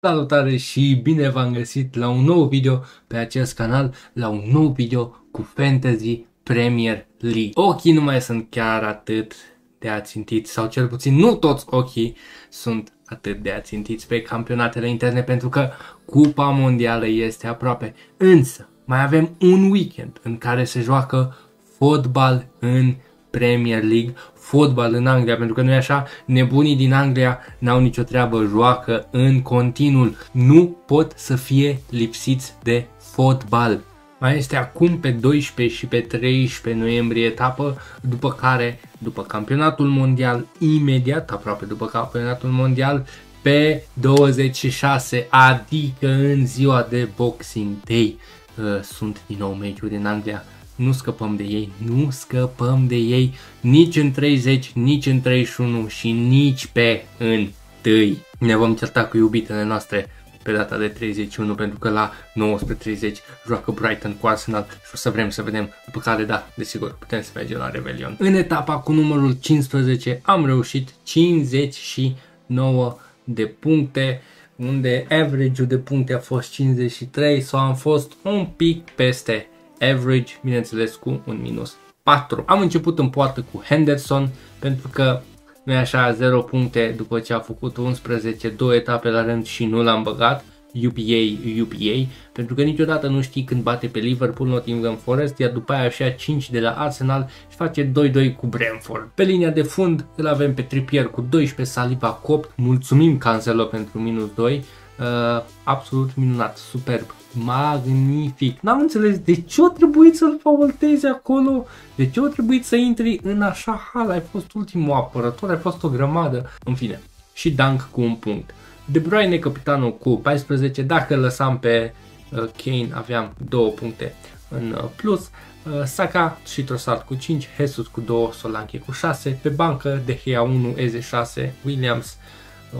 Salutare și bine v-am găsit la un nou video pe acest canal, la un nou video cu Fantasy Premier League. Ochii nu mai sunt chiar atât de ațintiți, sau cel puțin nu toți ochii sunt atât de ațintiți pe campionatele interne pentru că Cupa Mondială este aproape. Însă, mai avem un weekend în care se joacă fotbal în Premier League, fotbal în Anglia, pentru că nu e așa, nebunii din Anglia n-au nicio treabă, joacă în continuu, nu pot să fie lipsiți de fotbal. Mai este acum pe 12 și pe 13 noiembrie etapă, după care, după campionatul mondial, imediat, aproape după campionatul mondial, pe 26, adică în ziua de Boxing Day, uh, sunt din nou meciuri în Anglia nu scăpăm de ei, nu scăpăm de ei nici în 30, nici în 31 și nici pe în tâi. Ne vom certa cu iubitele noastre pe data de 31 pentru că la 19.30 joacă Brighton cu Arsenal și o să vrem să vedem după care da, desigur, putem să mergem la Rebelion. În etapa cu numărul 15 am reușit 59 de puncte unde average-ul de puncte a fost 53 sau am fost un pic peste average, bineînțeles cu un minus 4. Am început în poartă cu Henderson pentru că nu e așa 0 puncte după ce a făcut 11, 2 etape la rând și nu l-am băgat. UPA, UPA, pentru că niciodată nu știi când bate pe Liverpool, Nottingham Forest, iar după aia așa 5 de la Arsenal și face 2-2 cu Brentford. Pe linia de fund îl avem pe Trippier cu 12, Saliba copt, mulțumim Cancelo pentru minus 2, uh, absolut minunat, superb magnific. N-am înțeles de ce o trebuit să-l faultezi acolo, de ce o trebuit să intri în așa hal, ai fost ultimul apărător, ai fost o grămadă. În fine, și Dunk cu un punct. De Bruyne capitanul cu 14, dacă lăsam pe uh, Kane aveam 2 puncte în uh, plus, uh, Saka și Trossard cu 5, Jesus cu 2, Solanke cu 6, pe bancă De Gea 1, Eze 6, Williams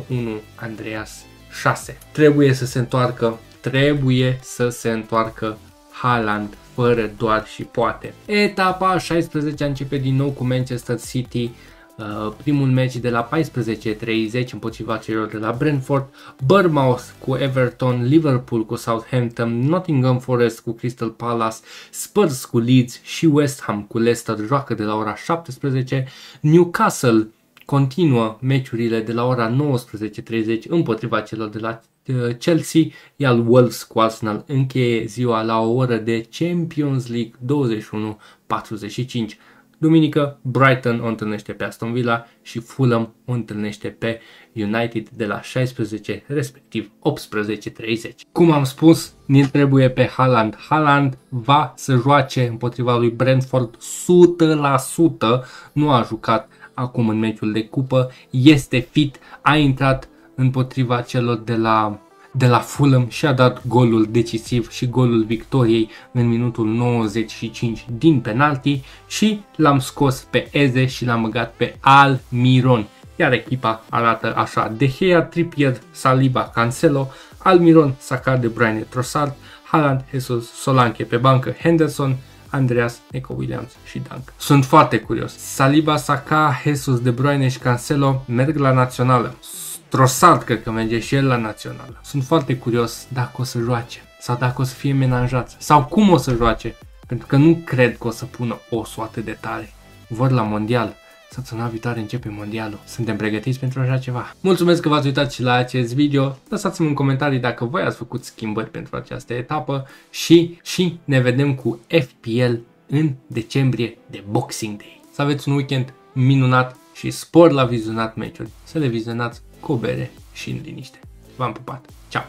1, Andreas 6. Trebuie să se întoarcă trebuie să se întoarcă Haaland fără doar și poate. Etapa 16 începe din nou cu Manchester City, uh, primul meci de la 14.30 împotriva celor de la Brentford, Bournemouth cu Everton, Liverpool cu Southampton, Nottingham Forest cu Crystal Palace, Spurs cu Leeds și West Ham cu Leicester joacă de la ora 17, Newcastle continuă meciurile de la ora 19.30 împotriva celor de la uh, Chelsea, iar Wolves cu Arsenal încheie ziua la o oră de Champions League 21.45. Duminică, Brighton o întâlnește pe Aston Villa și Fulham o întâlnește pe United de la 16, respectiv 18.30. Cum am spus, ne trebuie pe Haaland. Haaland va să joace împotriva lui Brentford 100%, nu a jucat acum în meciul de cupă, este fit, a intrat împotriva celor de la, de la Fulham și a dat golul decisiv și golul victoriei în minutul 95 din penalti și l-am scos pe Eze și l-am băgat pe Almiron. Iar echipa arată așa, De Gea, Trippier, Saliba, Cancelo, Almiron, Saka, De Bruyne, Trossard, Haaland, Jesus, Solanke pe bancă, Henderson, Andreas, Eco Williams și Dunk. Sunt foarte curios. Saliba, Saka, Jesus, De Bruyne și Cancelo merg la națională. Trossard cred că merge și el la națională. Sunt foarte curios dacă o să joace sau dacă o să fie menanjat sau cum o să joace. Pentru că nu cred că o să pună osul atât de tare. Vor la mondial. Săptămâna viitoare începe mondialul. Suntem pregătiți pentru așa ceva. Mulțumesc că v-ați uitat și la acest video. Lăsați-mi în comentarii dacă voi ați făcut schimbări pentru această etapă și, și ne vedem cu FPL în decembrie de Boxing Day. Să aveți un weekend minunat și spor la vizionat meciuri. Să le vizionați cu o bere și în liniște. V-am pupat. Ciao!